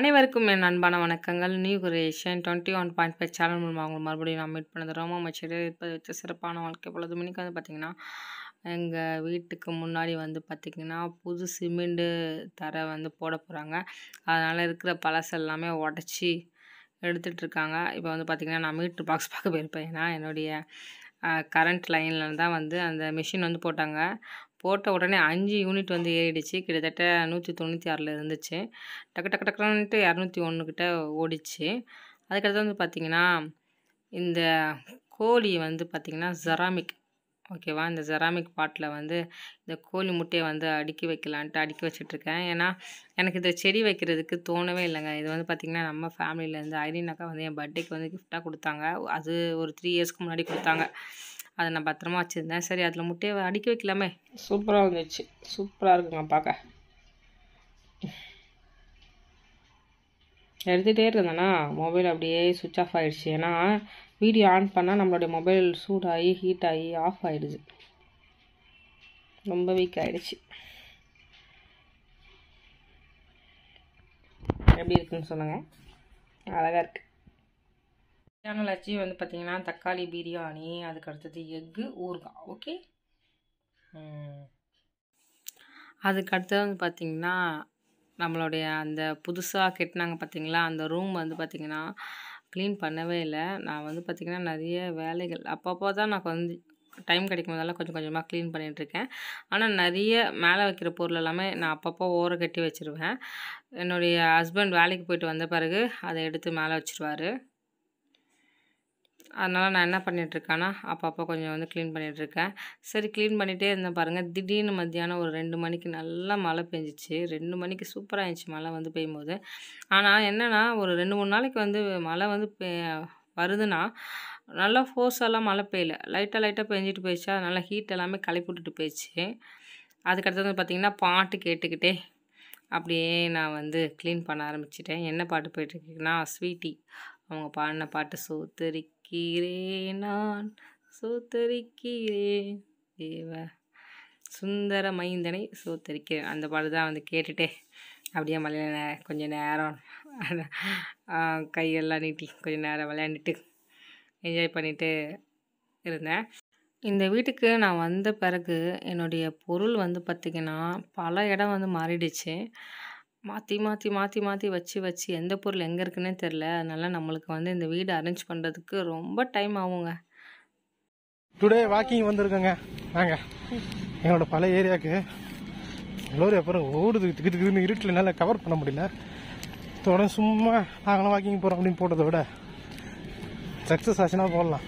அனைவருக்கும் என் அன்பான வணக்கங்கள். நியூ கிரியேஷன் 21.5 சேனல் மூலமாக உங்கள மறுபடியும் நான் மீட் பண்ணது ரோமா மச்சிடு இப்போ வச்ச சிறப்பான வாழ்க்கை பொழுது மணிக்கு வந்து பார்த்தீங்கன்னா, எங்கள் வீட்டுக்கு முன்னாடி வந்து பார்த்திங்கன்னா புது சிமெண்ட்டு தரை வந்து போட போகிறாங்க அதனால் இருக்கிற பழசு எல்லாமே உடச்சி எடுத்துட்டு இருக்காங்க. இப்போ வந்து பார்த்திங்கன்னா நான் மீட்ரு பாக்ஸ் பார்க்க போயிருப்பேன். ஏன்னா, என்னுடைய கரண்ட் லைன்ல தான் வந்து அந்த மிஷின் வந்து போட்டாங்க. போட்ட உடனே அஞ்சு யூனிட் வந்து ஏறிடுச்சு. கிட்டத்தட்ட 196ல இருந்துச்சு. டக்கு டக்கு டக்குன்ட்டு 201 கிட்ட ஓடிச்சு. அதுக்கடுத்து வந்து பார்த்திங்கன்னா இந்த கோழி வந்து பார்த்திங்கன்னா ஜெராமிக் ஓகேவா? இந்த ஜெராமிக் பாட்டில் வந்து இந்த கோழி முட்டையை வந்து அடுக்கி வைக்கலான்ட்டு அடுக்கி வச்சுட்ருக்கேன் ஏன்னா, எனக்கு இந்த செடி வைக்கிறதுக்கு தோணவே இல்லைங்க இது வந்து பார்த்திங்கன்னா நம்ம ஃபேமிலியிலேருந்து ஐரின் அக்கா வந்து என் பர்த்டேக்கு வந்து கிஃப்டாக கொடுத்தாங்க அது ஒரு த்ரீ இயர்ஸ்க்கு முன்னாடி கொடுத்தாங்க அதை நான் பத்திரமா வச்சுருந்தேன் சரி அதில் முட்டையை அடிக்க வைக்கலாமே! சூப்பராக வந்துச்சு. சூப்பராக இருக்குங்க பார்க்க. எடுத்துகிட்டே இருந்தேனா, மொபைல் அப்படியே சுவிட்ச் ஆஃப் ஆகிடுச்சு ஏன்னா, வீடியோ ஆன் பண்ணால் நம்மளுடைய மொபைல் சூடாகி, ஹீட் ஆகி ஆஃப் ஆகிடுச்சு ரொம்ப வீக் ஆகிடுச்சு எப்படி இருக்குன்னு சொல்லுங்கள் அழகாக இருக்குது சேனல் ஆச்சு வந்து பார்த்தீங்கன்னா, தக்காளி பிரியாணி, அதுக்கு அடுத்தது எக்கு, ஊறுகாய். ஓகே. அதுக்கு அடுத்தது வந்து பார்த்திங்கன்னா நம்மளுடைய அந்த புதுசாக கெட்டினாங்க பார்த்தீங்களா, அந்த ரூம் வந்து பார்த்திங்கன்னா க்ளீன் பண்ணவே இல்லை நான் வந்து பார்த்தீங்கன்னா, நிறைய வேலைகள் அப்பப்போ தான் நான் வந்து டைம் கிடைக்கும் போதெல்லாம் கொஞ்சம் கொஞ்சமாக க்ளீன் பண்ணிகிட்ருக்கேன் ஆனால் நிறைய மேலே வைக்கிற பொருள் எல்லாமே நான் அப்பப்போ ஓர கட்டி வச்சுருவேன். என்னுடைய ஹஸ்பண்ட் வேலைக்கு போயிட்டு வந்த பிறகு அதை எடுத்து மேலே வச்சுருவாரு. அதனால் நான் என்ன பண்ணிகிட்ருக்கேன்னா அப்பப்போ கொஞ்சம் வந்து க்ளீன் பண்ணிகிட்ருக்கேன் சரி க்ளீன் பண்ணிகிட்டே இருந்தேன் பாருங்கள் திடீர்னு மத்தியானம் ஒரு ரெண்டு மணிக்கு நல்லா மழை பெஞ்சிச்சு. ரெண்டு மணிக்கு சூப்பராக இருந்துச்சு மழை வந்து பெய்யும்போது. ஆனால் என்னென்னா ஒரு 2, 3 நாளைக்கு வந்து மழை வந்து பெ வருதுன்னா, நல்லா ஃபோர்ஸெல்லாம் மழை பெய்யல. லைட்டாக லைட்டாக பெஞ்சுட்டு போயிடுச்சா, நல்லா ஹீட் எல்லாமே கிளப்பி விட்டுட்டு போயிடுச்சு. அதுக்கு அடுத்தது வந்து பார்த்திங்கன்னா பாட்டு கேட்டுக்கிட்டே அப்படியே நான் வந்து க்ளீன் பண்ண ஆரம்பிச்சிட்டேன். என்ன பாட்டு போயிட்டுருக்கீங்கன்னா ஸ்வீட்டி அவங்க பாடின பாட்டு "சோத்தரிக்கிறேன் நான் சோத்தரிக்கிறேன் தேவ சுந்தர மைந்தனை சோத்தரிக்கிறேன்" அந்த பாடு தான் வந்து கேட்டுட்டே அப்படியே மலையில நே நேரம் கையெல்லாம் நீட்டி கொஞ்சம் நேரம் விளையாண்டுட்டு, என்ஜாய் பண்ணிட்டு இருந்தேன். இந்த வீட்டுக்கு நான் வந்த பிறகு என்னுடைய பொருள் வந்து பார்த்திங்கன்னா பல இடம் வந்து மாறிடுச்சு. மாற்றி மாற்றி மாற்றி மாற்றி வச்சு வச்சு எந்த பொருள் எங்கே இருக்குன்னே தெரில அதனால் நம்மளுக்கு வந்து இந்த வீடு அரேஞ்ச் பண்ணுறதுக்கு ரொம்ப டைம் ஆகுங்க. டுடே வாக்கிங் வந்திருக்கோங்க வாங்க. எங்களோட பழைய ஏரியாவுக்கு எல்லோரும் அப்புறம் ஓடுது திக்கு திக்குன்னு இருட்டில் என்னால் கவர் பண்ண முடியல. உடனே சும்மா நாங்களும் வாக்கிங் போகிறோம் அப்படின்னு போட்டதை விட சக்ஸஸ் ஆச்சுன்னா போடலாம்.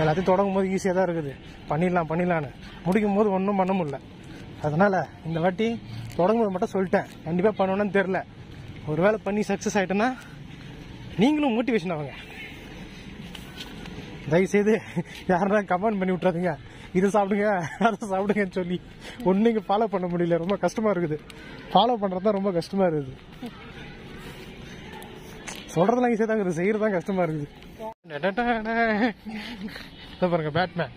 எல்லாத்தையும் தொடங்கும் போது ஈஸியாக தான் இருக்குது. பண்ணிடலாம் பண்ணிடலான்னு முடிக்கும் போது ஒன்றும் பண்ண முடியல. அதனால் இந்த வாட்டி தொடங்கும்போது மட்டும் சொல்லிட்டேன். கண்டிப்பாக பண்ணணும்னு தெரில. ஒரு வேளை பண்ணி சக்ஸஸ் ஆகிட்டேன்னா நீங்களும் மோட்டிவேஷன் ஆகுங்க. தயவுசெய்து யாருன்னா கமெண்ட் பண்ணி விட்றாதீங்க. இதை சாப்பிடுங்க அதை சாப்பிடுங்கன்னு சொல்லி ஒன்றும் இங்கே ஃபாலோ பண்ண முடியல. ரொம்ப கஷ்டமாக இருக்குது. ஃபாலோ பண்ணுறது தான் ரொம்ப கஷ்டமாக இருக்குது. சொல்கிறதுலாம் ஈஸியாக தான் இருக்குது. செய்கிறது தான் கஷ்டமாக இருக்குது. இதோ பாருங்க பேட்மேன்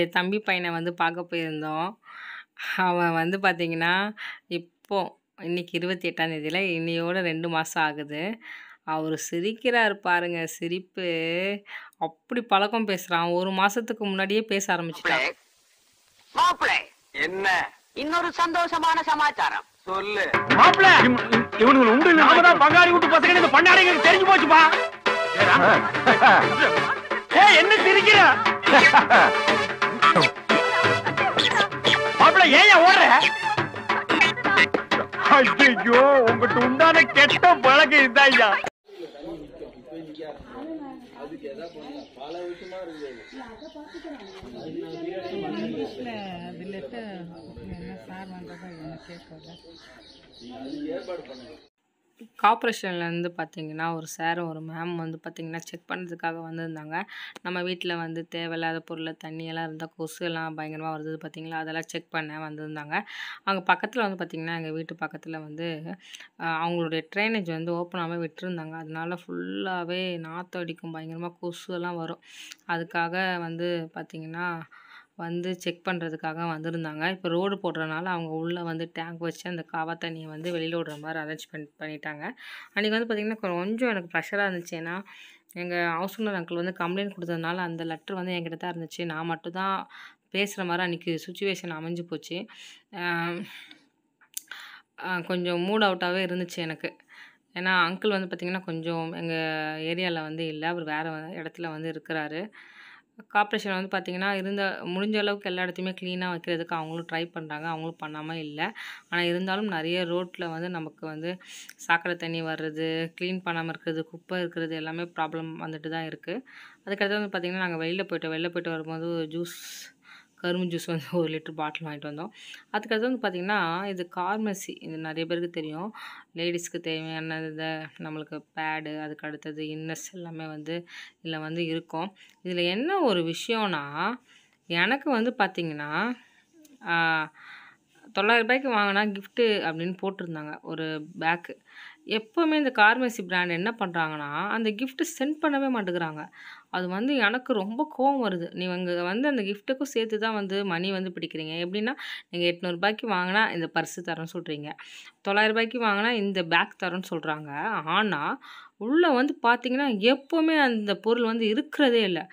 என்னுடைய தம்பி பையன வந்து பார்க்க போயிருந்தோம். அவன் வந்து பார்த்தீங்கன்னா, இப்போ இன்னைக்கு 28ஆம் தேதியில இன்னையோட 2 மாசம் ஆகுது. அவரு சிரிக்கிறாரு பாருங்க சிரிப்பு. அப்படி பழக்கம் பேசுறான். 1 மாசத்துக்கு முன்னாடியே பேச ஆரம்பிச்சுட்டான். மாப்பிளை என்ன இன்னொரு சந்தோஷமான சமாச்சாரம் சொல்லு மாப்பிள இவனுக்கு உண்டு நாம தான் பங்காளி விட்டு பசங்க இந்த பண்ணாடிங்களுக்கு தெரிஞ்சு போச்சுப்பா ஏய் என்ன சிரிக்கிற ஐயோ உங்ககிட்ட உண்டான கெட்ட பழக்கம் இதாய்யா கார்ப்பரேஷன்லேருந்து பார்த்தீங்கன்னா ஒரு சாரும் ஒரு மேம் வந்து பார்த்தீங்கன்னா செக் பண்ணுறதுக்காக வந்திருந்தாங்க. நம்ம வீட்டில் வந்து தேவையில்லாத பொருள் தண்ணியெல்லாம் இருந்தால் கொசு எல்லாம் பயங்கரமாக வருது பார்த்தீங்களா அதெல்லாம் செக் பண்ண வந்திருந்தாங்க. அங்கே பக்கத்தில் வந்து பார்த்திங்கன்னா எங்கள் வீட்டு பக்கத்தில் வந்து அவங்களுடைய ட்ரைனேஜ் வந்து ஓப்பனாகவே விட்டுருந்தாங்க. அதனால ஃபுல்லாகவே நாற்று அடிக்கும் பயங்கரமாக கொசு எல்லாம் வரும். அதுக்காக வந்து பார்த்திங்கன்னா வந்து செக் பண்ணுறதுக்காக வந்திருந்தாங்க. இப்போ ரோடு போடுறதுனால அவங்க உள்ளே வந்து டேங்க் வச்சு அந்த காவா தண்ணியை வந்து வெளியில் விடுற மாதிரி அரேஞ்ச்மெண்ட் பண்ணிட்டாங்க. அன்றைக்கி வந்து பார்த்திங்கன்னா கொஞ்சம் எனக்கு ப்ரெஷராக இருந்துச்சு. ஏன்னா எங்கள் ஹவுஸ் ஓனர் அங்கிள் வந்து கம்ப்ளைண்ட் கொடுத்ததுனால அந்த லெட்டர் வந்து என்கிட்ட தான் இருந்துச்சு. நான் மட்டும்தான் பேசுகிற மாதிரி அன்றைக்கி சுச்சுவேஷன் அமைஞ்சு போச்சு. கொஞ்சம் மூட் அவுட்டாகவே இருந்துச்சு எனக்கு. ஏன்னா அங்கிள் வந்து பார்த்திங்கன்னா கொஞ்சம் எங்கள் ஏரியாவில் வந்து இல்லை. அவர் வேறு இடத்துல வந்து இருக்கிறாரு. கார்ப்பரேஷன் வந்து பார்த்திங்கன்னா இருந்த முடிஞ்ச அளவுக்கு எல்லா இடத்தையுமே க்ளீனாக வைக்கிறதுக்கு அவங்களும் ட்ரை பண்ணுறாங்க அவங்களும் பண்ணாமல் இல்லை. ஆனால் இருந்தாலும் நிறைய ரோட்டில் வந்து நமக்கு வந்து சாக்கடை தண்ணி வர்றது க்ளீன் பண்ணாமல் இருக்கிறது குப்பை இருக்கிறது எல்லாமே ப்ராப்ளம் வந்துட்டு தான் இருக்குது அதுக்கடுத்து வந்து பார்த்திங்கன்னா நாங்கள் வெளியில் போய்ட்டோம். வெளில போயிட்டு வரும்போது ஜூஸ் கரும்பு ஜூஸ் வந்து ஒரு லிட்டர் பாட்டில் வாங்கிட்டு வந்தோம். அதுக்கடுத்து வந்து பார்த்திங்கன்னா இது கார்மசி இது நிறைய பேருக்கு தெரியும். லேடிஸ்க்கு தேவையான இதை நம்மளுக்கு பேடு அதுக்கு அடுத்தது இன்னஸ் எல்லாமே வந்து இதில் வந்து இருக்கும். இதில் என்ன ஒரு விஷயம்னா எனக்கு வந்து பார்த்திங்கன்னா தொள்ளாயிரம் ரூபாய்க்கு வாங்கினா கிஃப்ட்டு அப்படின்னு போட்டிருந்தாங்க. ஒரு பேக்கு எப்போவுமே இந்த கார்மெசி பிராண்ட் என்ன பண்ணுறாங்கன்னா அந்த கிஃப்ட்டு சென்ட் பண்ணவே மாட்டேங்கிறாங்க. அது வந்து எனக்கு ரொம்ப கோவம் வருது. நீங்கள் வந்து அந்த கிஃப்ட்டுக்கும் சேர்த்து தான் வந்து மணி வந்து பிடிக்கிறீங்க. எப்படின்னா நீங்கள் எட்நூறுபாய்க்கு வாங்கினா இந்த பர்ஸு தரோன்னு சொல்கிறீங்க தொள்ளாயிரரூபாய்க்கு வாங்கினா இந்த பேக் தரோன்னு சொல்கிறாங்க ஆனால் உள்ளே வந்து பார்த்தீங்கன்னா எப்போவுமே அந்த பொருள் வந்து இருக்கிறதே இல்லை.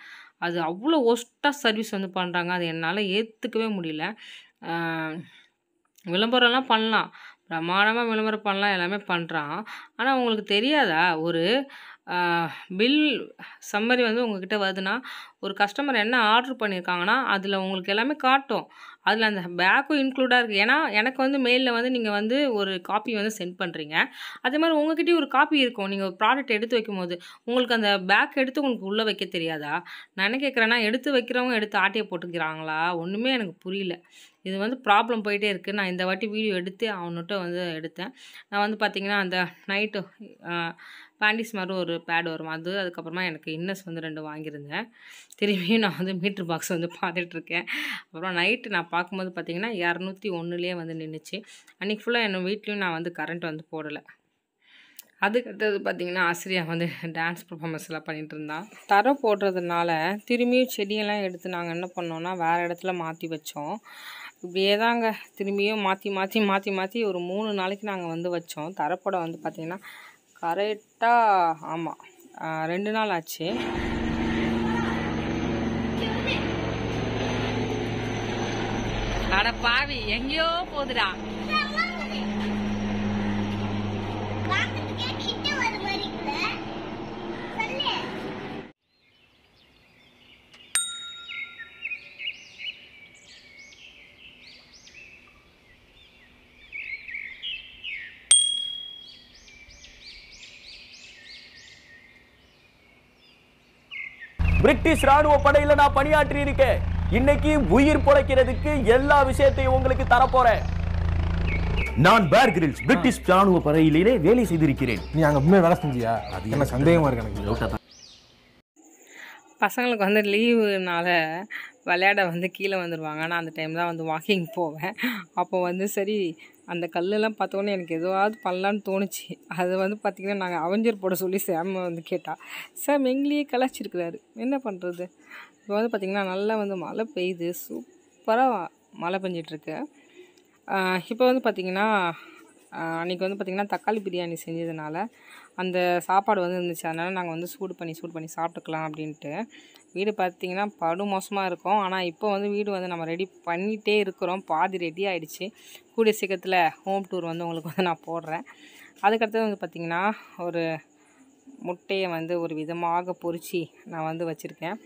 அது அவ்வளோ ஒஸ்ட்டாக சர்வீஸ் வந்து பண்ணுறாங்க அது என்னால் ஏற்றுக்கவே முடியல. விளம்பரம்லாம் பண்ணலாம். பிரமாணமாக விளம்பரம் பண்ணலாம் எல்லாமே பண்ணுறான் ஆனால் உங்களுக்கு தெரியாதா? ஒரு பில் சம்மரி வந்து உங்ககிட்ட வருதுன்னா ஒரு கஸ்டமர் என்ன ஆர்டர் பண்ணியிருக்காங்கன்னா அதில் உங்களுக்கு எல்லாமே காட்டும். அதில் அந்த பேக்கும் இன்க்ளூடாக இருக்குது ஏன்னா எனக்கு வந்து மெயிலில் வந்து நீங்கள் வந்து ஒரு காப்பி வந்து சென்ட் பண்ணுறீங்க அதே மாதிரி உங்ககிட்டயும் ஒரு காப்பி இருக்கும். நீங்கள் ஒரு ப்ராடக்ட் எடுத்து வைக்கும்போது உங்களுக்கு அந்த பேக் எடுத்து உங்களுக்கு உள்ளே வைக்க தெரியாதா? நான் என்ன கேட்குறேன்னா எடுத்து வைக்கிறவங்க எடுத்து ஆட்டையை போட்டுக்கிறாங்களா? ஒன்றுமே எனக்கு புரியல. இது வந்து ப்ராப்ளம் போயிட்டே இருக்குது நான் இந்த வாட்டி வீடியோ எடுத்து அவன்கிட்ட வந்து எடுத்தேன். நான் வந்து பார்த்திங்கன்னா அந்த நைட்டு பேண்டிஸ் மாதிரி ஒரு பேட் வரும். அது அதுக்கப்புறமா எனக்கு இன்னஸ் வந்து ரெண்டு வாங்கியிருந்தேன். திரும்பியும் நான் வந்து மீட்ரு பாக்ஸ் வந்து பார்த்துட்ருக்கேன் அப்புறம் நைட்டு நான் பார்க்கும்போது பார்த்திங்கன்னா இரநூத்தி ஒன்றுலேயே வந்து நின்றுச்சு அன்றைக்கி ஃபுல்லாக என் வீட்லேயும் நான் வந்து கரண்ட் வந்து போடலை. அதுக்கு அடுத்தது பார்த்திங்கன்னா ஆசிரியா வந்து டான்ஸ் பர்ஃபார்மன்ஸ் பண்ணிகிட்டு இருந்தான் தரை போடுறதுனால திரும்பியும் செடியெல்லாம் எடுத்து நாங்கள் என்ன பண்ணோன்னா வேறு இடத்துல மாற்றி வச்சோம். இப்படியே தாங்க திரும்பியும் மாற்றி மாற்றி மாற்றி மாற்றி ஒரு மூணு நாளைக்கு நாங்கள் வந்து வச்சோம். தரப்படம் வந்து பார்த்திங்கன்னா கரெக்டாக ஆமாம் ரெண்டு நாள் ஆச்சு. அட பாவி எங்கேயோ போகுதுடா பிரிட்டிஷ் ராணுவ படையில நான் பணியாற்றி இருக்கேன் இன்னைக்கு உயிர் பொழைக்கிறதுக்கு எல்லா விஷயத்தையும் உங்களுக்கு தரப்போறேன். நான் பேர் கிரில்ஸ் பிரிட்டிஷ் ராணுவ படையிலே வேலை செய்திருக்கிறேன். நீ அங்கே உண்மையாக வேலை செஞ்சியா? அது என்ன சந்தேகமாக இருக்கு எனக்கு பசங்களுக்கு வந்து லீவுனால விளையாட வந்து கீழே வந்துடுவாங்க நான் அந்த டைம் தான் வந்து வாக்கிங் போவேன். அப்போ வந்து சரி அந்த கல்லெல்லாம் பார்த்தோன்னே எனக்கு எதுவாவது பண்ணலான்னு தோணுச்சு. அது வந்து பார்த்திங்கன்னா நாங்கள் அவஞ்சர் போட சொல்லி சாம் வந்து கேட்டால் சாம் எங்களையே கலாச்சிருக்கிறாரு என்ன பண்ணுறது இப்போ வந்து பார்த்திங்கன்னா நல்லா வந்து மழை பெய்யுது. சூப்பராக மழை பெஞ்சிட்ருக்கு இப்போ வந்து பார்த்திங்கன்னா அன்றைக்கி வந்து பார்த்திங்கன்னா தக்காளி பிரியாணி செஞ்சதுனால அந்த சாப்பாடு வந்து இருந்துச்சு. அதனால் நாங்கள் வந்து சூடு பண்ணி சூடு பண்ணி சாப்பிட்டுக்கலாம் அப்படின்ட்டு. வீடு பார்த்திங்கன்னா படு மோசமாக இருக்கும். ஆனால் இப்போ வந்து வீடு வந்து நம்ம ரெடி பண்ணிகிட்டே இருக்கிறோம். பாதி ரெடி ஆகிடுச்சு கூடிய சீக்கிரத்தில் ஹோம் டூர் வந்து உங்களுக்கு வந்து நான் போடுறேன். அதுக்கடுத்தது வந்து பார்த்திங்கன்னா ஒரு முட்டையை வந்து ஒரு விதமாக பொறிச்சி நான் வந்து வச்சுருக்கேன்.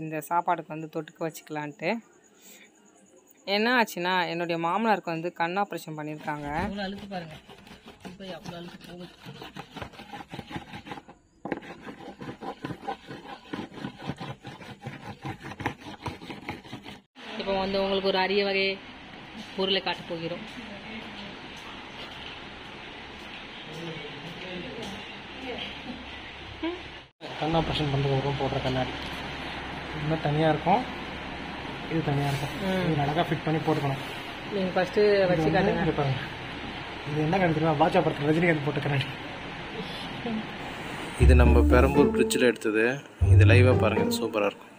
இந்த சாப்பாடுக்கு வந்து தொட்டுக்க வச்சுக்கலான்ட்டு. என்ன ஆச்சுன்னா என்னுடைய மாமனாருக்கு வந்து கண் ஆப்ரேஷன் பண்ணியிருக்காங்க அழுக்கு பாருங்க. இப்போ வந்து உங்களுக்கு ஒரு அரிய வகை பொருளை காட்டப் போகிறோம். கண் ஆப்ரேஷன் பண்ணுறதுக்கு போடுற கண்ணாடி இன்னும் தனியாக இருக்கும். இது தனியாக இருக்கும். இது அழகாக ஃபிட் பண்ணி போட்டுக்கணும். நீங்கள் ஃபஸ்ட்டு இது வச்சு காட்டுங்க இங்க பாருங்க. இது என்ன கணக்கு பாஜா படத்தில் ரஜினிகாந்த் போட்ட கண்ணாடி இது நம்ம பெரம்பூர் பிரிட்ஜில் எடுத்தது. இது லைவாக பாருங்கள் சூப்பராக இருக்கும்.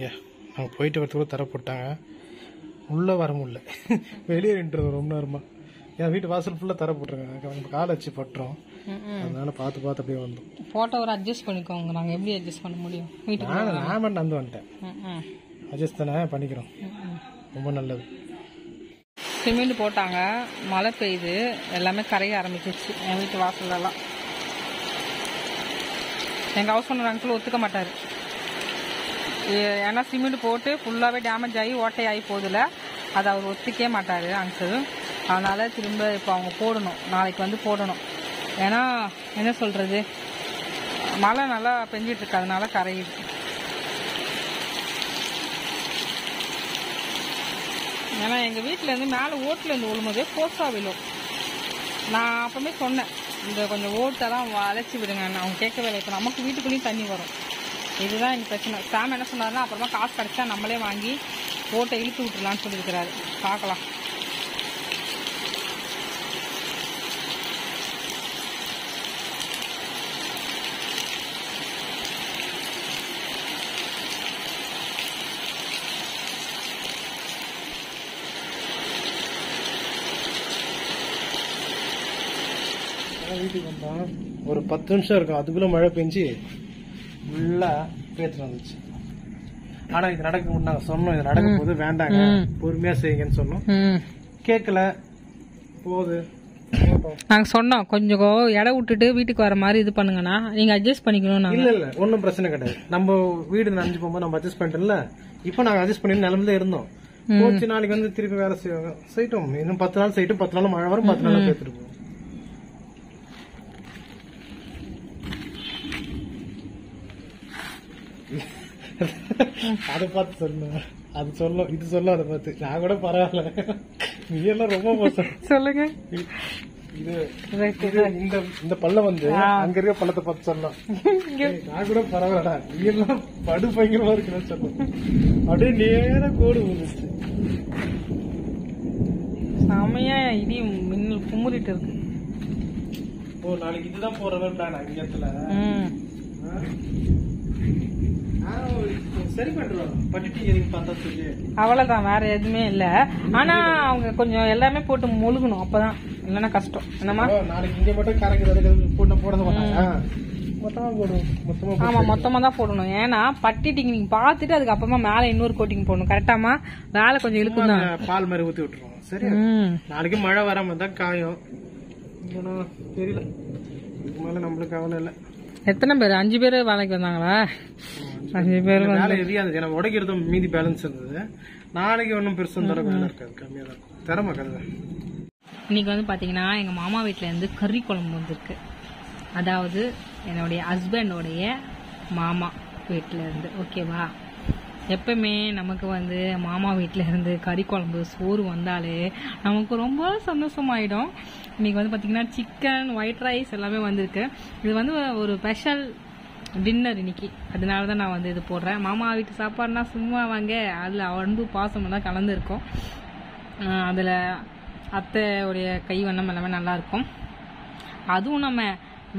இங்கே நாங்கள் போயிட்டு வரதுக்குள்ள தர போட்டாங்க. உள்ளே வர முடியல. வெளியே நின்றுது ரொம்ப நேரமாக என் வீட்டு வாசல் ஃபுல்லாக தர போட்டுருங்க அவங்க காலை வச்சு பட்டுறோம். அதனால பார்த்து பார்த்து அப்படியே வந்தோம். ஃபோட்டோ ஒரு அட்ஜஸ்ட் பண்ணிக்கோங்க. நாங்கள் எப்படி அட்ஜஸ்ட் பண்ண முடியும்? நான் நான் மட்டும் வந்து வந்துட்டேன். அட்ஜஸ்ட் தானே பண்ணிக்கிறோம். ரொம்ப நல்லது. சிமெண்ட் போட்டாங்க. மழை பெய்யுது. எல்லாமே கரைய ஆரம்பிச்சிருச்சு. என் வீட்டு வாசல்லலாம். எங்கள் ஹவுஸ் ஓனர் அங்கிள் ஒத்துக்க மாட்டார். ஏன்னா சிமெண்ட் போட்டு ஃபுல்லாகவே டேமேஜ் ஆகி ஓட்டையாகி போகுதுல அதை அவர் ஒத்துக்கவே மாட்டார் அங்கிள் அதனால் திரும்ப இப்போ அவங்க போடணும். நாளைக்கு வந்து போடணும். ஏன்னா என்ன சொல்கிறது மழை நல்லா பெஞ்சிட்டு இருக்கு அதனால கரையுது. ஏன்னா எங்கள் வீட்டிலேருந்து மேலே ஓட்டிலேருந்து விழும்போதே போஸ்டாக விழும். நான் அப்போவுமே சொன்னேன் இந்த கொஞ்சம் ஓட்டெல்லாம் அழைச்சி விடுங்க அவங்க கேட்கவே இல்லை. இப்போ நமக்கு வீட்டுக்குள்ளேயும் தண்ணி வரும். இதுதான் இந்த பிரச்சனை. சாம் என்ன சொன்னாருன்னா அப்புறமா காசு கிடைச்சா நம்மளே வாங்கி ஓட்டை இழுத்து விட்டுலான்னு சொல்லியிருக்கிறாரு. பார்க்கலாம். வீட்டுக்கு வந்தோம் ஒரு பத்து நிமிஷம் இருக்கும். அதுக்குள்ள மழை பெஞ்சு ஃபுல்லா பேத்துட்டு வந்துச்சு. ஆனா இது நடக்க நாங்க சொன்னோம் இது நடக்க போது வேண்டாங்க. பொறுமையா செய்யுங்கன்னு சொன்னோம். கேட்கல. போகுது. நாங்கள் சொன்னோம் கொஞ்சம் இடம் விட்டுட்டு வீட்டுக்கு வர மாதிரி இது பண்ணுங்கண்ணா. நீங்கள் அட்ஜஸ்ட் பண்ணிக்கணும் இல்ல இல்ல ஒன்றும் பிரச்சனை கிடையாது. நம்ம வீடு நனைஞ்சு போகும்போது நம்ம அட்ஜஸ்ட் பண்ணிட்டோம்ல. இப்போ நாங்க அட்ஜஸ்ட் பண்ணி நிலமையில இருந்தோம். போச்சு நாளைக்கு வந்து திருப்பி வேலை செய்வாங்க. செய்யட்டும். இன்னும் பத்து நாள் செய்யட்டும். பத்து நாள் மழை வரும் பத்து நாள் பேத்துட்டு அதை பார்த்து சொல்லுங்க அது சொல்லும். இது சொல்லும் அதை பார்த்து. நான் கூட பரவாயில்ல. நீ எல்லாம் ரொம்ப மோசம். சொல்லுங்க. இது இந்த இந்த பள்ளம் வந்து அங்க இருக்க பள்ளத்தை பார்த்து சொல்லலாம். நான் கூட பரவாயில்லடா. நீ எல்லாம் படு பயங்கரமா இருக்குன்னு சொல்லலாம் அப்படியே நேரா கோடு வந்துச்சு செமையா இடி மின்னல் குமுறிட்டு இருக்கு. ஓ நாளைக்கு இதுதான் போற மாதிரி பிளான் அங்க இடத்துல சரி பட்டிட்டீங்க அவ்வளவுதான் வேற எதுவுமே இல்ல. ஆனா அவங்க கொஞ்சம் எல்லாமே போட்டு முழுகணும் அப்பதான். இல்லைன்னா கஷ்டம். என்னமா நாளைக்கு இங்க மட்டும் கரைக்கு போட்டு போட மாட்டாங்க. ஆமா மொத்தமா தான் போடணும். ஏன்னா பட்டிட்டிக்கு நீங்க பாத்துட்டு அதுக்கப்புறமா மேல இன்னொரு கோட்டிங் போடணும். கரெக்டாமா வேலை கொஞ்சம் இழுக்கும் தான். பால் மாதிரி ஊத்தி விட்டுருவோம். சரி நாளைக்கு மழை வராம தான் காயும். தெரியல. இதுக்கு மேல நம்மளுக்கு கவலை இல்லை. எத்தனை பேர்? அஞ்சு பேர் வேலைக்கு வந்தாங்களா? பேர் இருந்துச்சு ஏன்னா உடைக்கிறதும் மீதி பேலன்ஸ் இருந்தது. நாளைக்கு ஒன்றும் பெருசு அந்த அளவுக்கு வேலை இருக்காது. கம்மியா தான் இருக்கும். திறமை கருது இன்னைக்கு வந்து பாத்தீங்கன்னா எங்க மாமா வீட்ல இருந்து கறி குழம்பு வந்திருக்கு. அதாவது என்னுடைய ஹஸ்பண்டோடைய மாமா வீட்ல இருந்து. ஓகேவா எப்பவுமே நமக்கு வந்து மாமா வீட்ல இருந்து கறி குழம்பு சோறு வந்தாலே நமக்கு ரொம்ப சந்தோஷமாயிடும். இன்னைக்கு வந்து பாத்தீங்கன்னா சிக்கன் ஒயிட் ரைஸ் எல்லாமே வந்திருக்கு. இது வந்து ஒரு ஸ்பெஷல் டின்னர் இன்னைக்கு. அதனால தான் நான் வந்து இது போடுறேன். மாமா வீட்டு சாப்பாடுனா சும்மா வாங்க. அதில் அன்பு பாசமெல்லாம் எல்லாம் அதில் அத்தையுடைய கை வண்ணம் எல்லாமே நல்லாயிருக்கும் அதுவும் நம்ம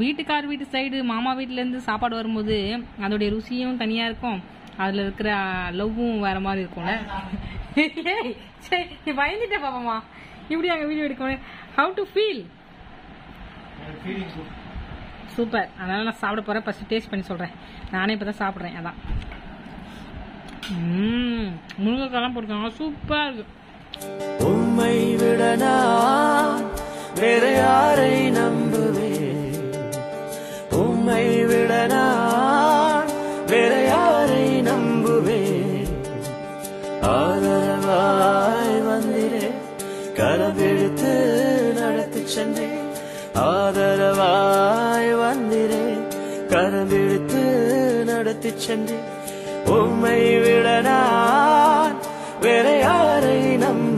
வீட்டுக்கார் வீட்டு சைடு மாமா வீட்டிலேருந்து சாப்பாடு வரும்போது அதோடைய ருசியும் தனியாக இருக்கும். அதில் இருக்கிற லவ்வும் வேற மாதிரி இருக்கும்ல. சரி நீ பயந்துட்டே பாப்பாமா இப்படி அங்கே வீடியோ எடுக்கணும். How to feel super. அதனால நான் சாப்பிட போறேன். ஃபர்ஸ்ட் டேஸ்ட் பண்ணி சொல்றேன். நானே இப்போ தான் சாப்பிட்றேன். அதான். முருங்கைக்காலாம் போட்டுருக்காங்க. சூப்பராக இருக்கு. உண்மை விடனா வேற யாரை சென்று உம்மை விட நான் வேற யாரை நம்ப